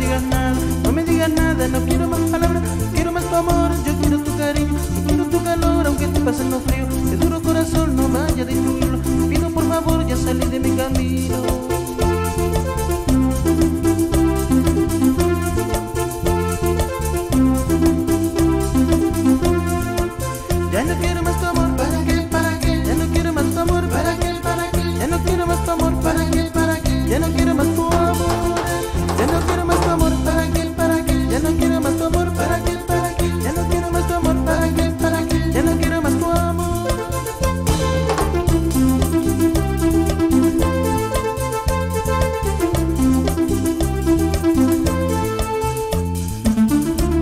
digas nada, no me digas nada, no quiero más palabras, quiero más tu amor, yo quiero tu cariño, yo quiero tu calor, aunque esté pasando frío, te duro corazón, no vaya a destruirlo, pido por favor, ya salí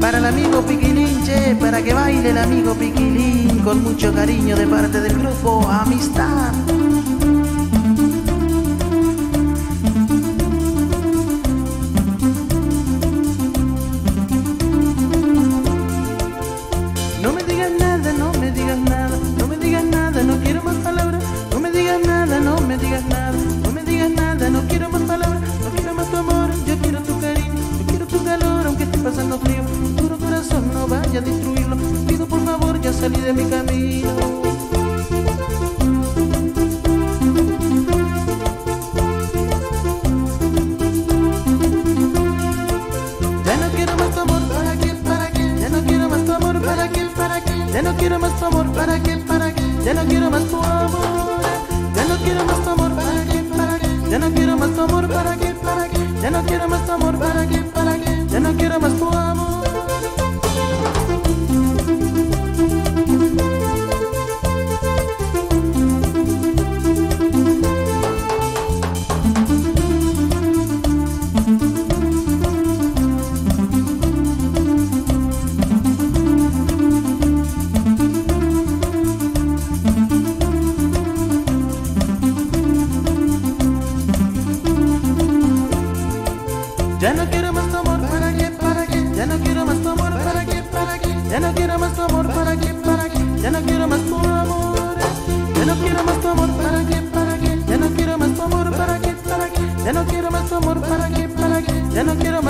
Para el amigo Piquilín, che, para que baile el amigo Piquilín con mucho cariño de parte del grupo. Salí de mi camino. Ya no quiero más tu amor, ¿para qué? ¿Para qué? Ya no quiero más tu amor, ¿para qué? ¿Para qué? Ya no quiero más tu amor, ¿para qué? ¿Para qué? Ya no quiero más tu amor. Ya no quiero más tu amor, ¿para qué? ¿Para qué? Ya no quiero más tu amor, ¿para qué? ¿Para qué? Ya no quiero más tu amor, ¿para? ¿Para? Ya no quiero más tu amor. Ya no quiero más tu amor, ¿para qué? ¿Para qué? Ya no quiero más tu amor, ¿para qué? ¿Para qué? Ya no quiero más tu amor, ¿para qué? ¿Para qué? Ya no quiero más tu amor. Ya no quiero más tu amor, ¿para qué? ¿Para qué? Ya no quiero más tu amor, ¿para qué? ¿Para qué? Ya no quiero más tu amor, ¿para qué? ¿Para qué? Ya no quiero más.